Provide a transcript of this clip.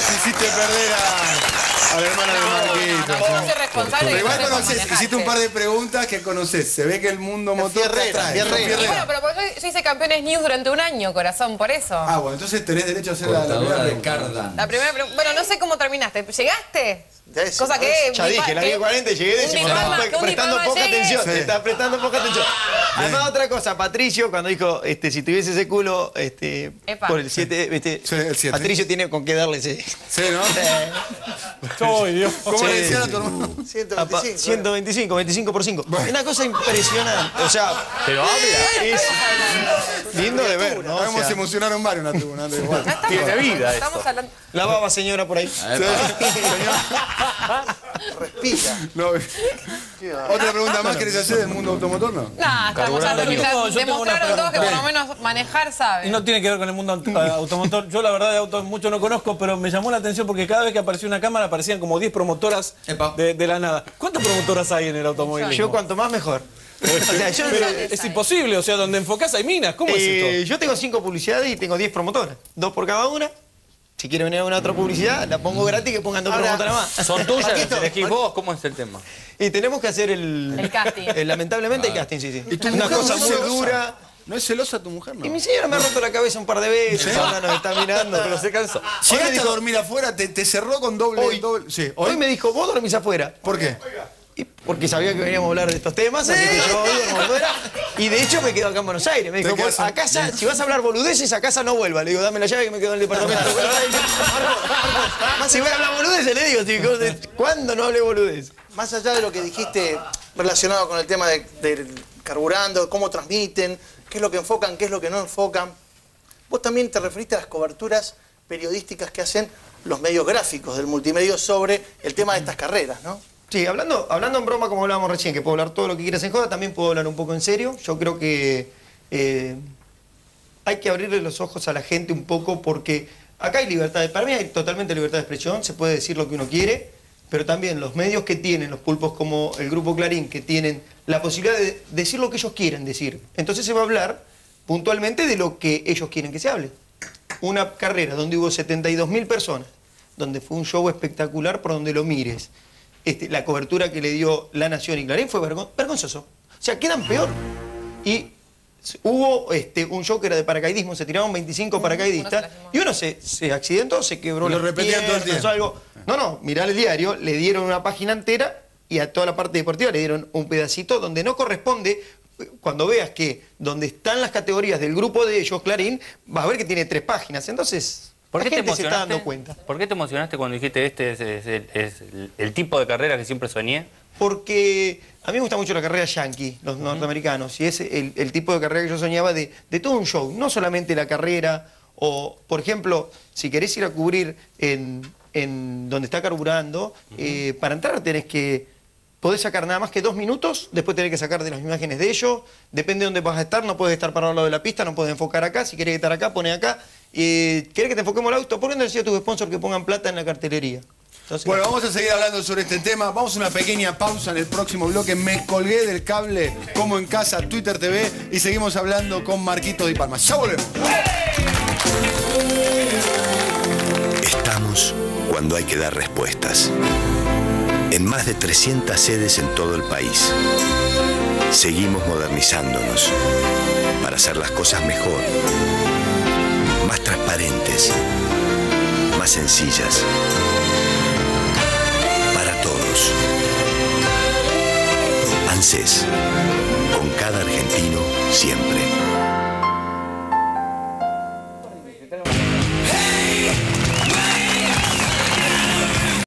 nos hiciste perder a, a la hermana de Marquito. No, no, soy responsable Pero de igual conoces, hiciste un sí. par de preguntas que conoces. Se ve que el mundo motor te atrae. Bueno, pero porque yo, hice campeones news durante un año, corazón, por eso. Ah, bueno, entonces tenés derecho a hacer la, primera pregunta. La primera pregunta. Bueno, no sé cómo terminaste. ¿Llegaste? Cosa que. Ya dije, la que 40 y llegué décimo. prestando poca llegue. atención. Sí. Estaba prestando poca atención. Además, otra cosa, Patricio, cuando dijo, este, si tuviese ese culo, este, Epa. por el 7, este, Sí. Patricio tiene con qué darle ese. Sí, ¿no? Ay, Dios. ¿Cómo le Sí, decían a sí, tu hermano? Apa- 125. 125, 25 por 5. Una cosa impresionante. O sea, Pero habla. es lindo de ver, ¿no? O Hagamos sea, emocionaron varios, una tuvo, una tuvo. Igual. Ya estamos- Tiene vida Estamos esto. hablando. la baba señora por ahí. Respira. No, Otra pregunta más querés hacer del mundo automotor, ¿no? No, estamos una Demostraron todos que por lo menos manejar sabe. Y no tiene que ver con el mundo aut- eh, automotor. Yo la verdad de autos mucho no conozco, pero me llamó la atención porque cada vez que apareció una cámara aparecían como 10 promotoras de, de la nada. ¿Cuántas promotoras hay en el automovilismo? Yo cuanto más mejor. O sea, yo, Pero es imposible, o sea, donde enfocás hay minas. ¿Cómo es eh, esto? yo tengo cinco publicidades y tengo 10 promotoras. Dos por cada una. Si quiere venir a una otra publicidad, la pongo gratis que pongan dos Ahora- promotoras más. ¿Son tuyas? ¿Las elegís vos? ¿Cómo es el tema? Y tenemos que hacer el... El casting. eh, lamentablemente el casting, sí, sí. ¿Y tu Una mujer cosa no muy dura. ¿No es celosa tu mujer, no? Y mi señora me ha roto la cabeza un par de veces, ahora nos está mirando. Pero se cansó. ¿Llegaste a dijo- dormir afuera? ¿Te, te cerró con doble? Hoy. doble? Sí, Hoy me dijo, vos dormís afuera. ¿Por qué? Porque sabía que veníamos a hablar de estos temas, así que yo duermo afuera. Y de hecho me quedo acá en Buenos Aires. Me dijo, Te quedas "Vos a casa, si vas a hablar boludeces, a casa no vuelva. Le digo, dame la llave que me quedo en el departamento. Más si voy a hablar boludeces, le digo, ¿cuándo no hable boludez? Más allá de lo que dijiste relacionado con el tema de, del carburando, cómo transmiten, qué es lo que enfocan, qué es lo que no enfocan, vos también te referiste a las coberturas periodísticas que hacen los medios gráficos del multimedio sobre el tema de estas carreras, ¿no? Sí, hablando, hablando en broma, como hablábamos recién, que puedo hablar todo lo que quieras en joda, también puedo hablar un poco en serio. Yo creo que eh, hay que abrirle los ojos a la gente un poco porque acá hay libertad, para mí hay totalmente libertad de expresión, se puede decir lo que uno quiere, pero también los medios que tienen, los pulpos como el Grupo Clarín, que tienen la posibilidad de decir lo que ellos quieren decir. Entonces se va a hablar puntualmente de lo que ellos quieren que se hable. Una carrera donde hubo 72.000 personas, donde fue un show espectacular por donde lo mires. Este, la cobertura que le dio La Nación y Clarín fue vergon- vergonzoso. O sea, quedan peor. Y hubo este, un show que era de paracaidismo, se tiraron 25 paracaidistas uno se lastimó. y uno se, se accidentó, se quebró Lo repetían todo el tiempo. algo. No, no, mirá el diario, le dieron una página entera y a toda la parte deportiva le dieron un pedacito donde no corresponde. Cuando veas que donde están las categorías del grupo de ellos, Clarín, vas a ver que tiene tres páginas. Entonces, ¿Por qué te emocionaste? dando cuenta. ¿Por qué te emocionaste cuando dijiste este es, es el- es el, el tipo de carrera que siempre soñé? Porque a mí me gusta mucho la carrera yankee, los norteamericanos, y es el, el tipo de carrera que yo soñaba de, de todo un show, no solamente la carrera, o por ejemplo, si querés ir a cubrir en, en donde está carburando, eh, para entrar tenés que podés sacar nada más que dos minutos, después tenés que sacar de las imágenes de ellos, depende de dónde vas a estar, no puedes estar parado al lado de la pista, no puedes enfocar acá, si querés estar acá, pone acá, eh, querés que te enfoquemos el auto, ¿por qué no decís a tus sponsors que pongan plata en la cartelería? Entonces, Bueno, vamos a seguir hablando sobre este tema. Vamos a una pequeña pausa en el próximo bloque. Me colgué del cable como en casa, Twitter TV, y seguimos hablando con Marquito Di Palma. Ya volvemos. Estamos cuando hay que dar respuestas. En más de 300 sedes en todo el país. Seguimos modernizándonos para hacer las cosas mejor, más transparentes, más sencillas. Para todos. ANSES. Con cada argentino siempre.